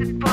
goodbye.